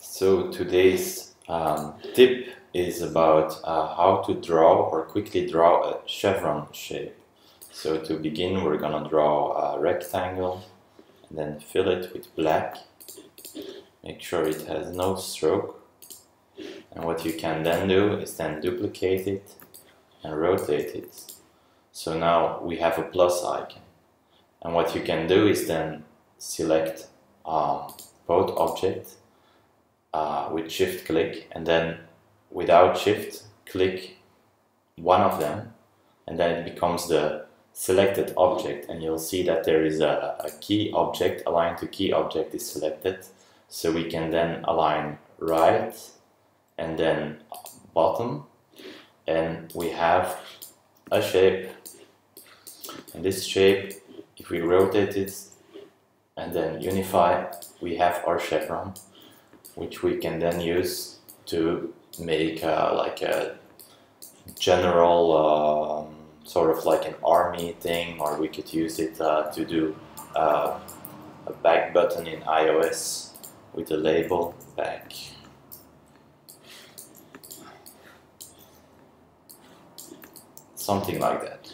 So today's um, tip is about uh, how to draw or quickly draw a chevron shape. So to begin we're gonna draw a rectangle and then fill it with black. Make sure it has no stroke. And what you can then do is then duplicate it and rotate it. So now we have a plus icon. And what you can do is then select um, both objects uh, with shift click and then without shift click one of them and then it becomes the selected object and you'll see that there is a, a key object align to key object is selected. So we can then align right and then bottom and we have a shape. And this shape if we rotate it and then unify we have our chevron which we can then use to make uh, like a general um, sort of like an army thing or we could use it uh, to do uh, a back button in iOS with a label back. Something like that